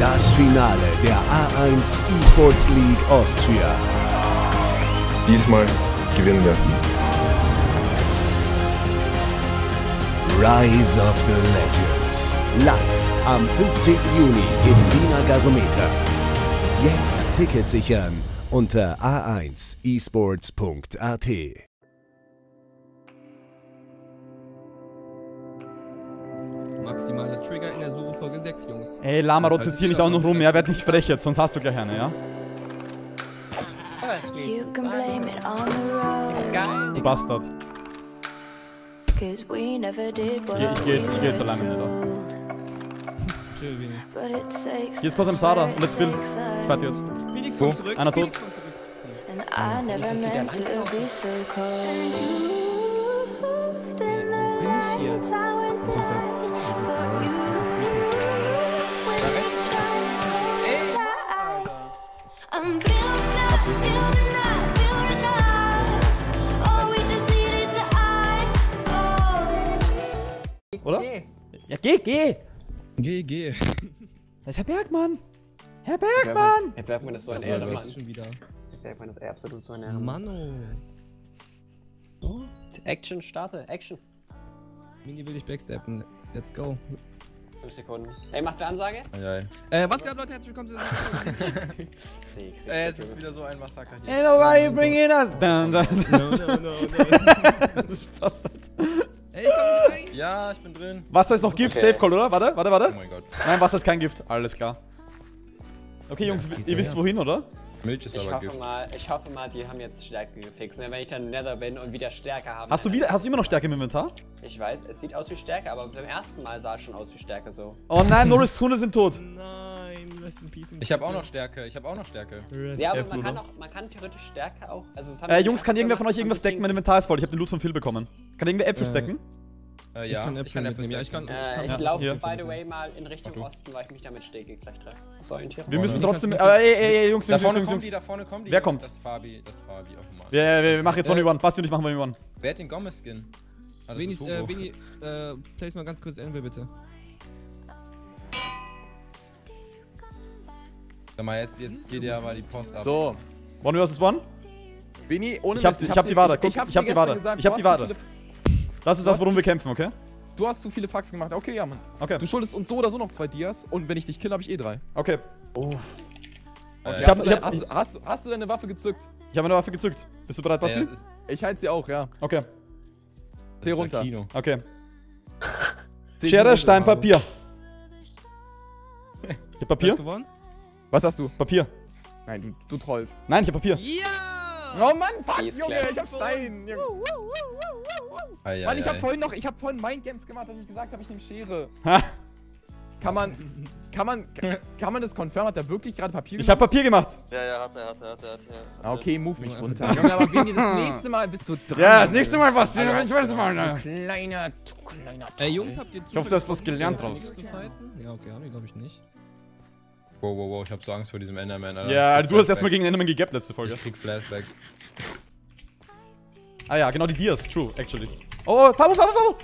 Das Finale der A1 eSports League Austria. Diesmal gewinnen wir. Rise of the Legends. Live am 15. Juni im Wiener Gasometer. Jetzt Ticket sichern unter a1esports.at. Maximaler Trigger in der Suche Folge 6, Jungs. Ey, Lama, Das heißt, jetzt hier nicht auch noch rum, ja? Werd nicht frech jetzt, sonst hast du gleich eine, ja? Du Bastard. What geh- ich geh jetzt- ich geh jetzt alleine wieder. Chill, Vini. Hier ist Kosem Sada und jetzt Phil. Ich warte jetzt. Phoenix Wo? kommt zurück. Einer Phoenix tot. kommt zurück. And we just needed to I Oder? Ja, geh, geh! Geh, geh. Das ist Herr Bergmann! Herr Bergmann! Herr Bergmann ist so ein Was Ehrenmann. das schon wieder? Herr Bergmann ist absolut so ein Ehrenmann. Mano. Action, starte, Action. Mini will ich backsteppen. Let's go. 5 Sekunden. Hey, macht wer Ansage? Eieiei. Äh, was geht ab, Leute? Herzlich willkommen zu der Folge. Sieg, sieg, Äh, es ist wieder so ein Massaker hier. Ain't nobody bringing us down, down. No, no, no, no. Das passt halt. Ey, ich komm nicht rein. Ja, ich bin drin. Wasser ist noch Gift, Okay. Safe Call, oder? Warte, warte, Oh warte. mein Gott. Nein, Wasser ist kein Gift. Alles klar. Okay, Jungs, ihr wisst wohin, oder? Milch ist Ich aber hoffe Gift. mal, ich hoffe mal, die haben jetzt Stärke gefixt. ne? Wenn ich dann Nether bin und wieder Stärke habe. Hast du wieder, hast du immer noch Stärke im Inventar? Ich weiß, es sieht aus wie Stärke, aber beim ersten Mal sah es schon aus wie Stärke so. Oh nein, Norris Hunde sind tot. Nein, rest in peace. Ich habe auch noch Stärke. Ich habe auch noch Stärke. Rest Ja, aber man kann, auch, man kann theoretisch Stärke auch. Also das haben Äh, Jungs, kann irgendwer von euch irgendwas stacken? Mein Inventar ist voll. Ich habe den Loot von Phil bekommen. Kann irgendwer Äpfel Äh, stacken? Äh, Ich ja, kann Äpfel mitnehmen. Ja, ich kann. Äh, kann- ich ja. laufe, hier. by the way, mal in Richtung Osten, weil ich mich damit Stege gleich treffe. So, orientieren. Wir müssen trotzdem. Aber ey, ey, ey, Jungs, Jungs, vorne Jungs, kommen Jungs. die, da vorne kommen die. Wer kommt? Das ist Fabi, das ist Fabi. Oh Mann. Wir, wir, wir machen jetzt Äh, 1 Basti und ich machen 1 Wer hat den Gomez-Skin? Ah, Vini, äh. Vini, äh, place mal ganz kurz Anvil bitte. Sag mal, jetzt, jetzt geht ja mal die Post ab. So, One vs. One? Bini, ohne Ich hab- ich die Ware. Guck, Ich hab, ich hab die Gesagt, Ich hab die viele- Das ist Du das, worum wir kämpfen, okay? Du hast zu viele Faxen gemacht. Okay, ja, Mann. Okay. Du schuldest uns so oder so noch zwei Dias und wenn ich dich kill, habe ich eh drei. Okay. Uff. Äh, Ich hab- hast, ich du hab- deine, hast, hast, hast du deine Waffe gezückt? Ich habe eine Waffe gezückt. Bist du bereit, ja, Basti? ist, Ich halte sie auch, ja. Okay. das Geh runter. Kino. Okay. Schere, Stein. Papier. Ich hab Papier? Was hast du? Papier. Nein, du, du trollst. Nein, ich hab Papier. Ja! Oh Mann, fuck, Junge, ich hab Stein. Ei, Mann, ei, ich hab ei. vorhin noch, ich hab vorhin Mindgames gemacht, dass ich gesagt habe, ich nehme Schere. Ha. Kann man, kann man, kann man das confirm? Hat er wirklich gerade Papier Ich hab Papier gemacht. Ja, ja, hat er, hat er, hat er, hat er. Ah, Okay, move mich runter. Junge, aber Bini, das nächste Mal bist du dran. Ja, das nächste Mal, Basti. Alter, Ich weiß mal. ne? Kleiner, du kleiner. Ey, Jungs, habt ihr Ich hoffe, du hast was gelernt draus. Ja, okay, haben wir, glaube ich, nicht. Wow, wow, wow, ich hab so Angst vor diesem Enderman, Alter. Ja, du hast erstmal gegen Enderman gegabt letzte Folge. Ich krieg Flashbacks. Ah ja, genau die Dias. True, actually. Oh, Fabo, Fabo, Fabo.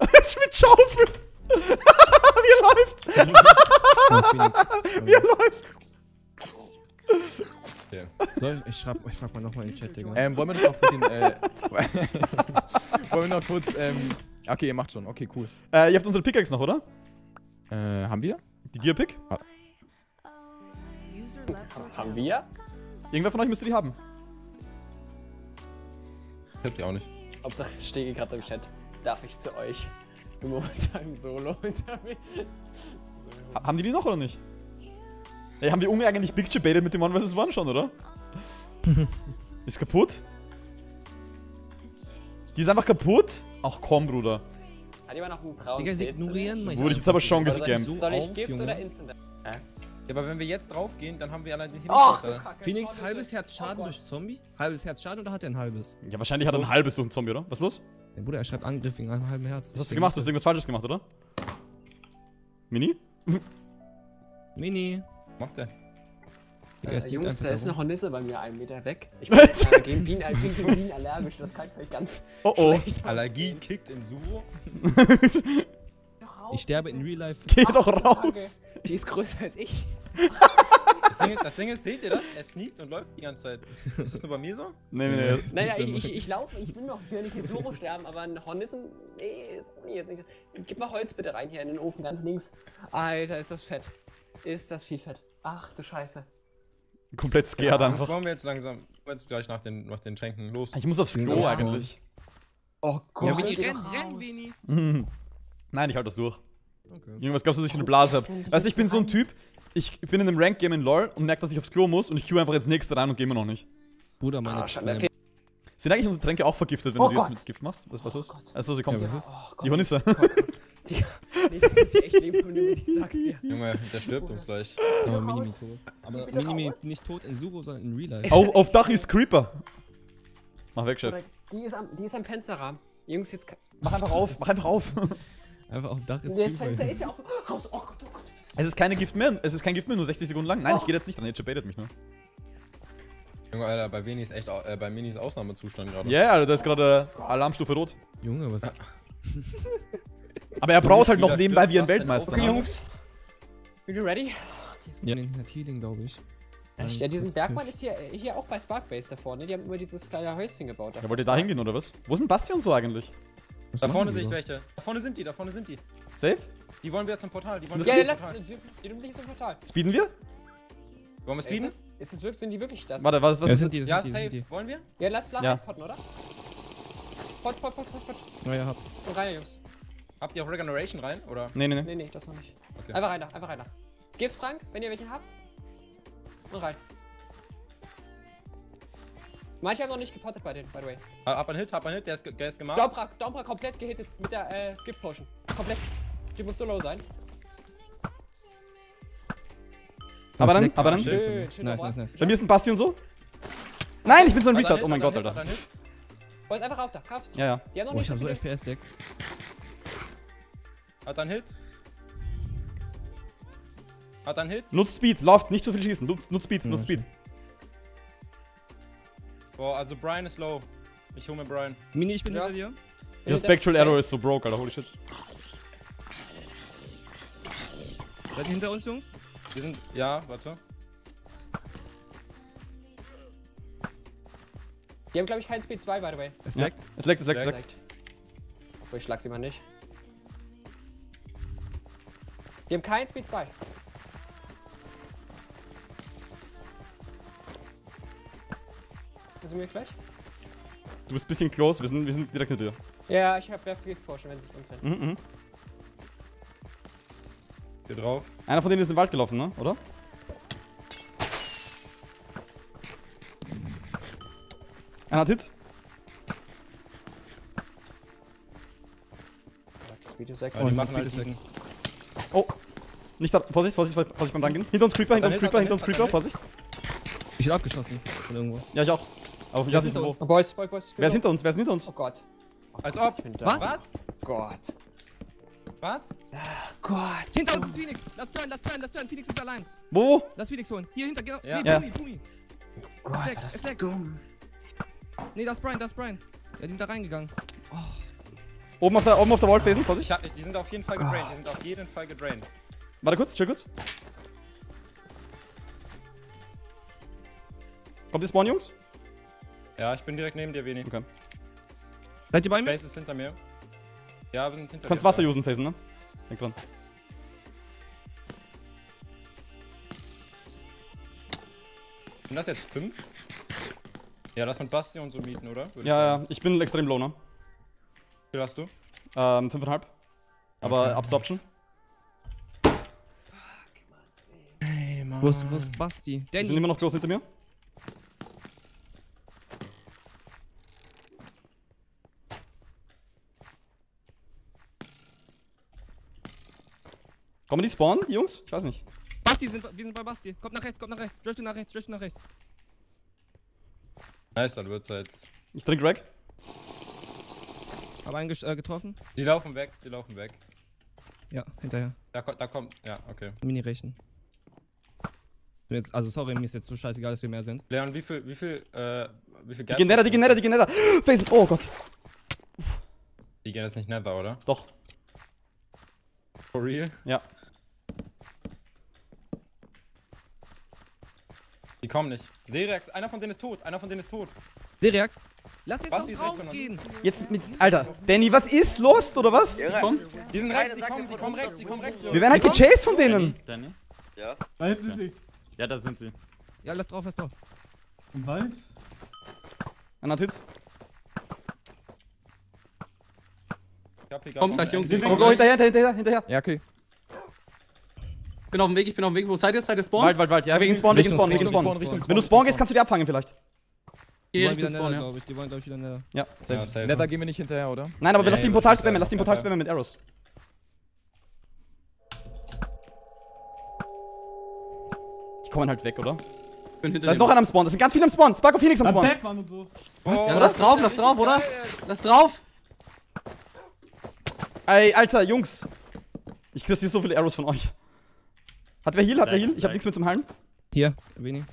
Es ist mit Schaufel. Wie er läuft. Wie er läuft. Okay. Soll, ich, schreib, ich frag mal nochmal in den Chat, Digga. Ähm, wollen wir noch mit den, äh, wollen wir noch kurz, ähm, okay, ihr macht schon, okay, cool. Äh, ihr habt unsere Pickaxe noch, oder? Äh, haben wir? Die Gear Pick? Haben wir? Irgendwer von euch müsste die haben. Ich hab die auch nicht. Hauptsache, ich stehe gerade im Chat. Darf ich zu euch? Ich bin momentan solo unterwegs. Ha haben die die noch oder nicht? Ey, haben die Unge eigentlich Big gebaitet mit dem One vs. One schon, oder? ist kaputt? Die ist einfach kaputt? Ach komm, Bruder. Hat jemand noch einen braunen Digga, sie ignorieren mich. Wurde ich jetzt aber schon. So Soll ich Gift oder Instant? Äh? Ja, aber wenn wir jetzt draufgehen, dann haben wir allein den Ach, Himmel. du Kacke. Phoenix, halbes Herz Schaden oh durch. Zombie? Halbes Herz Schaden oder hat er ein halbes? Ja, wahrscheinlich hat er ein halbes durch einen Zombie, oder? Was ist los? Der Bruder, er schreibt Angriff wegen einem halben Herz. Was hast du gemacht? Du hast irgendwas Falsches gemacht, oder? Mini? Mini. Macht der? Digga, Äh, Jungs, da ist eine Hornisse bei mir einen Meter weg. Ich bin gegen Bienen, bin gegen Bienen allergisch, das kann vielleicht ganz Oh oh. schlecht Allergie kickt in. Hör Ich sterbe in Real Life. Geh doch raus. Die ist größer als ich. Das Ding, ist, das Ding ist, seht ihr das? Er sneakt und läuft die ganze Zeit. Ist das nur bei mir so? Nee, nee, nee. Naja, ich, ich, ich laufe, ich will noch, ich will nicht in Soro sterben, aber ein Hornissen, nee, ist auch nicht jetzt nicht. Gib mal Holz bitte rein hier in den Ofen, ganz links. Alter, ist das fett. Ist das viel Fett. Ach du Scheiße. Komplett scared Das einfach. machen wir jetzt langsam. Jetzt gleich nach den, nach den Schenken los. Ich muss aufs Klo Ja. eigentlich. Oh Gott. Ja, Vini, renn, renn. Vini. Nein, ich halte das durch. Okay. Junge, was glaubst du, dass ich für eine Blase Das habe? Weißt du, ich bin so ein. Typ, ich bin in einem Rank-Game in LoL und merke, dass ich aufs Klo muss und ich queue einfach ins nächste rein und gehe immer noch nicht. Bruder, meine Ah, Sind eigentlich unsere Tränke auch vergiftet, wenn Oh du die jetzt Gott. mit Gift machst? Was, was ist? Oh. Achso, sie kommt. Ja, was ist? Oh Gott. Die Hornisse. Gott. Die, nee, das ist ja echt lebensmüde, ich sag's dir. Junge, der stirbt uns gleich. Aber. Minimi tot. Aber Minimi nicht tot in Suro, sondern in Real Life. auf, auf Dach ist Creeper. Mach weg, Chef. Die ist am, die ist am Fensterrahmen. Jungs, jetzt. Mach einfach auf, mach einfach auf. Einfach auf Dach ist Das Creeper. Fenster ist ja. Raus. Oh Gott, oh Gott. Es ist keine Gift mehr, es ist kein Gift mehr, nur 60 Sekunden lang. Nein, ich gehe jetzt nicht dran, jetzt baitet mich nur. Junge, Alter, bei Vini ist echt, äh, bei Mini ist Ausnahmezustand gerade. Ja, yeah, Alter, da ist gerade Alarmstufe rot. Junge, was? Aber er braut halt noch nebenbei wie ein Weltmeister. Okay. Jungs. Are you ready? Ja, den hat Healing, glaube ich. Ja, diesen Bergmann ist hier, hier auch bei Sparkbase da vorne. Die haben immer dieses kleine Häuschen gebaut. Ja, wollt ihr da hingehen oder was? Wo ist denn Basti und so eigentlich? Was Da vorne sehe ich welche. Da vorne sind die, da vorne sind die. Safe? Die wollen wir zum Portal. Die wollen Ja, die? lass. zum Portal. Die dürfen nicht zum Portal. Speeden wir? Wollen wir Ist speeden? es, ist es wirklich, sind die wirklich das? Warte, was, was Ja, ist sind die, Ja, sind safe. die. Wollen wir? Ja, lass, lass Ja. reinpotten, oder? Pot, pot, pot, pot, pot. Ja, ja, hab. Und rein, Jungs. Habt ihr auch Regeneration rein? Oder? Nee, nee, nee. Nee, nee, das noch nicht. Okay. Einfach rein da, einfach rein da. Gifttrank, wenn ihr welchen habt. Und rein. Manche haben noch nicht gepottet bei denen, by the way. Ha- Hab einen Hit, hab einen Hit, der ist, der ist gemacht. Daumpra, Daumpra komplett gehittet mit der äh, Gift-Potion. Komplett. Die muss so low sein. Aber dann, aber dann. Schön. Schön, Nice, nice, nice. Bei mir ist ein Basti und so. Nein, ich bin so ein Retard. Oh mein Gott, Alter. Boah, ist einfach auf da, Kraft. Ja, ja. Die haben noch Oh, nicht ich hab so FPS-Decks. Hat einen Hit. Hat einen Hit. Nutzt Speed, lauft, nicht zu viel schießen. Nutzt, nutzt Speed, nutzt Speed. Boah, also Brian ist low. Ich hole mir Brian. Mini, ich bin Ja. hinter dir. Der Spectral Arrow ist so broke, Alter. Holy shit. Seid ihr hinter uns, Jungs? Wir sind. Ja, warte. Die haben, glaube ich, keinen Speed 2, by the way. Es Ja. leckt. Es leckt, es leckt, es Leckt. Obwohl, ich schlag sie mal nicht. Die haben keinen Speed 2. Müssen wir gleich? Du bist ein bisschen close, wir sind, wir sind direkt hinter dir. Ja, ich habe Death Gift Potion, wenn sie sich umdrehen. Mhm, mhm. Hier drauf. Einer von denen ist im Wald gelaufen, ne? Oder? Einer hat Hit. Speed ist 6. Ja, die machen Speed halt ist diesen, Oh. Nicht da. Vorsicht, Vorsicht, Vorsicht beim Rangehen. Hinter uns Creeper, hinter uns er Creeper, hinter uns er Creeper. Vorsicht. Ich bin abgeschossen. Von irgendwo. Ja, ich auch. Aber ich weiß nicht wo. Oh, Boys, Boys, Boys. Wer ist hinter uns? Wer ist hinter uns? Oh Gott. Als ob. Was? Was? Gott. Was? Gott. Hinter uns ist Phoenix. Lass turn, lass turn, lass turn. Phoenix ist allein. Wo? Lass Phoenix holen. Hier hinter, genau. Ja. Nee, Ja. Bumi, Bumi. Gott, leckt, war das leckt. dumm. Nee, das ist Brian, das ist Brian. Ja, die sind da reingegangen. Oben auf der, oben auf der Wall phasen, Ich Vorsicht. hab, die sind auf jeden Fall gedrained. Die sind auf jeden Fall gedrained. Warte kurz, chill kurz. Kommt die Spawn, Jungs? Ja, ich bin direkt neben dir, Veni. Okay. Seid ihr bei mir? Base ist hinter mir. Ja, wir sind hinter Du kannst. Wasser usen, phasen, ne? Denk dran. Sind das jetzt fünf? Ja, das mit Basti und so mieten, oder? Würde ich Ja, sagen. ja, ich bin extrem low, ne? Wie viel hast du? Ähm, 5,5. Aber Okay. Absorption. Hey, Mann. Wo ist, wo ist Basti? Die sind immer noch close hinter mir. Kommen die spawnen, die Jungs? Ich weiß nicht. Basti, sind, wir sind bei Basti. Kommt nach rechts, kommt nach rechts. Drifte nach rechts, drifte nach rechts. Nice, dann wird's jetzt. Ich trinke Rag. Aber einen äh, getroffen. Die laufen weg, die laufen weg. Ja, hinterher. Da, da kommt. Ja, okay. Mini rächen. Bin Jetzt, also sorry, mir ist jetzt so scheißegal, dass wir mehr sind. Leon, wie viel, wie viel, äh, wie viel Die gehen netter, die gehen netter, die gehen. Phasen, oh Gott. Die gehen jetzt nicht never, oder? Doch. For real? Ja. Kommen nicht. Seriax, einer von denen ist tot. Einer von denen ist tot. Seriax, lass jetzt Was, doch die ist weg von drauf gehen. Jetzt mit. Alter, Danny, was ist? Lost oder was? Die sind rechts, die kommen, die kommen rechts, die kommen rechts. Wir werden halt gechased von denen. Danny? Ja. Da hinten sind sie. Ja, da sind sie. Ja, lass drauf, lass drauf. Im Wald? Einer hat Hit. Ich hab hier grad Kommt noch gleich, Jungs. Oh, hinterher, hinterher, hinterher. Ja, okay. Ich bin auf dem Weg, ich bin auf dem Weg. Wo seid ihr? Seid ihr Spawn? Wald, Wald, Wald. Ja, wegen Spawn, wegen Spawn, wegen Spawn. Spawn, Wenn du Spawn gehst, kannst du die abfangen vielleicht. Die wollen wieder Spawn, ja. glaube ich. Die wollen, glaube ich, wieder Nether. Ja, Ja, safe. safe. Nether gehen wir nicht hinterher, oder? Nein, aber wir Nee, lassen den Portal spammen, ja lass den Portal spammen mit Arrows. Die kommen halt weg, oder? Ich bin hinter Da ist noch einer am Spawn, das sind ganz viele am Spawn. Sparko Phoenix am Spawn. Und so. Ja, lass drauf, lass drauf, oder? Lass drauf! Ey, Alter, Jungs. Ich krieg so viele Arrows von euch. Hat wer Heal? Hat wer Heal? Ich hab nichts mehr zum Heilen. Hier, wenig.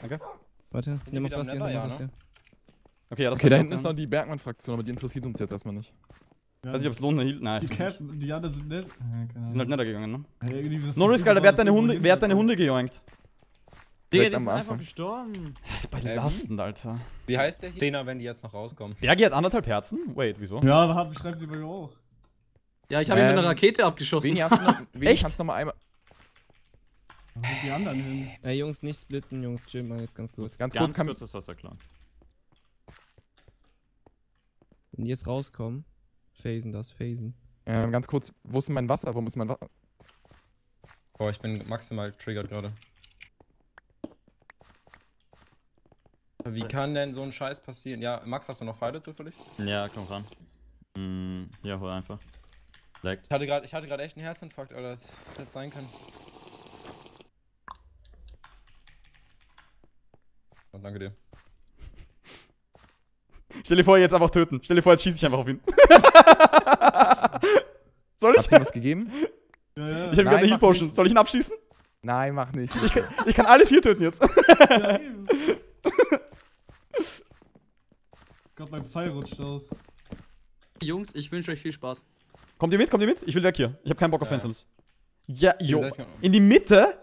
Danke. Warte, nimm am das hier, nimm auf Ja, das hier. Okay, ja, das Okay, kann da ich hinten ist noch die Bergmann-Fraktion, aber die interessiert uns jetzt erstmal nicht. Ja, Weiß nicht, ob's lohnt, eine Heal. Nein, Die Cap, nicht. die anderen sind nett. Ja, keine Die sind halt netter gegangen, ne? No risk, Alter, wer hat deine Hunde, wer hat deine Hunde gejoinkt? Digga, die sind einfach gestorben. Das ist Äh, belastend, Alter. Wie heißt der hier? Zehner, wenn die jetzt noch rauskommen. Bergi hat anderthalb Herzen? Wait, wieso? Ja, haben- schreibt sie bei mir auch. Ja, ich habe ihn mit einer Ähm, Rakete abgeschossen. Wen hast du noch? Wen Echt? kannst du noch mal einmal. Wo sind die anderen hin? Ey, Jungs, nicht splitten, Jungs, chill mal jetzt ganz kurz. Ganz Ganz kurz kann. kurz ist das ja klar. Wenn die jetzt rauskommen, phasen das, phasen. Ähm, ganz kurz, wo ist denn mein Wasser? Wo ist mein Wasser? Boah, ich bin maximal triggert gerade. Wie kann denn so ein Scheiß passieren? Ja, Max, hast du noch Pfeile zufällig? Ja, komm ran. Hm, ja, hol einfach. Leckt. Ich hatte gerade, ich hatte gerade echt einen Herzinfarkt, Alter, das hätte sein können. Oh, danke dir. Stell dir vor, jetzt einfach töten. Stell dir vor, jetzt schieße ich einfach auf ihn. Soll ich? Habt ihr was gegeben? Ja, ja. Ich habe gerade eine Heal Potion. Soll ich ihn abschießen? Nein, mach nicht. Ich kann, ich kann alle vier töten jetzt. ja eben. Gott, mein Pfeil rutscht aus. Jungs, ich wünsche euch viel Spaß. Kommt ihr mit? Kommt ihr mit? Ich will weg hier. Ich habe keinen Bock auf Ja. Phantoms. Ja, jo. In die Mitte?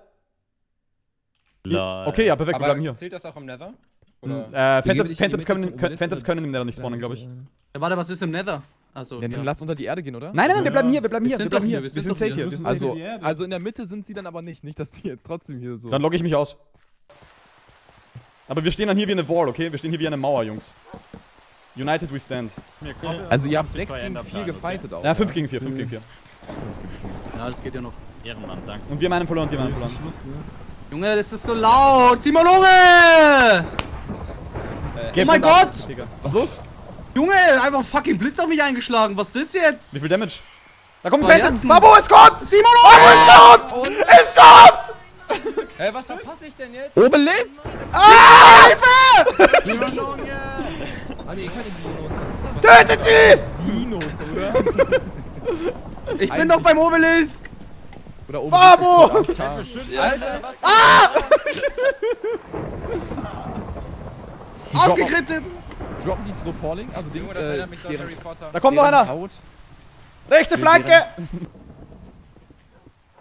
Lol. Okay, ja, perfekt, wir bleiben Aber hier. zählt das auch im Nether? Hm, Oder? Äh, Phantom, Phantoms, können, können, Phantoms können im Nether nicht spawnen, glaube ich. Ja, warte, was ist im Nether? Also, Ja, dann ja. lass unter die Erde gehen, oder? Nein, nein, nein, wir bleiben hier, wir bleiben Wir hier, wir sind bleiben hier. hier, Wir wir sind sind safe hier. hier. Sind Also, also in der Mitte sind sie dann aber nicht. Nicht, dass die jetzt trotzdem hier so. Dann logge ich mich aus. Aber wir stehen dann hier wie eine Wall, okay? Wir stehen hier wie eine Mauer, Jungs. United we stand. Also ihr habt Die 6 zwei gegen 4 Enderperlen, gefightet auch. Ja, 5 gegen 4, 5 gegen 4. ja, das geht ja noch. Ehrenmann, danke. Und wir haben einen verloren, die haben einen Hier ist die verloren. Ne? Junge, das ist so laut! Simolore! Gib Oh mein Gott! Was ist los? Junge, einfach ein fucking Blitz auf mich eingeschlagen. Was ist das jetzt? Wie viel Damage? Da kommt ein Phantom! Babo, es kommt! Simolore! Babo, es kommt! Es kommt! Ey, was verpasse ich denn jetzt? Obelisk! Ah, nee, keine Dinos, was ist das? Tötet sie! Dinos, oder? Ich bin doch beim Obelisk! Oder ist AFK. Alter, was? Die droppen- Ausgekrittet! Droppen die Slow Falling? Also Dings, Junge, das äh, erinnert mich so an deren, Harry Potter. Da kommt noch einer! Haut. Rechte Flanke!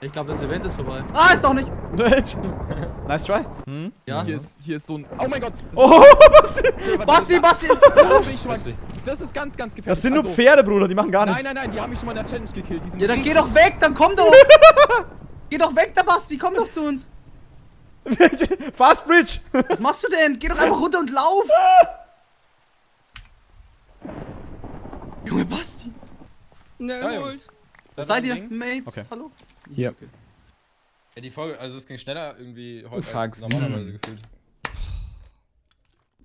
Ich glaube, das Event ist vorbei. Ah, ist doch nicht! nice try. Ja. Hier ist, hier ist so ein. Oh mein Gott! Oh, Basti! nee, Basti, das- Basti! da das ist ganz, ganz gefährlich. Das sind nur Also, Pferde, Bruder, die machen gar Nein, nichts. nein, nein, die haben mich schon mal in der Challenge gekillt. Die sind Ja, dann geh doch weg, dann komm doch! geh doch weg, der Basti, komm doch zu uns! Fast Bridge! Was machst du denn? Geh doch einfach runter und lauf! Junge Basti! Ne, Ja, Jungs. Seid ihr? Mates? Okay. Hallo? Hier. Okay. Ja, die Folge, also es ging schneller irgendwie heute als fragst. normalerweise gefühlt.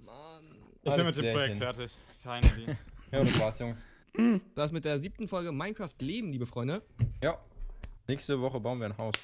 Mann. Ich bin mit dem. Projekt fertig. Finally. Ja, das war's, Jungs. Das mit der siebten Folge Minecraft Leben, liebe Freunde. Ja. Nächste Woche bauen wir ein Haus.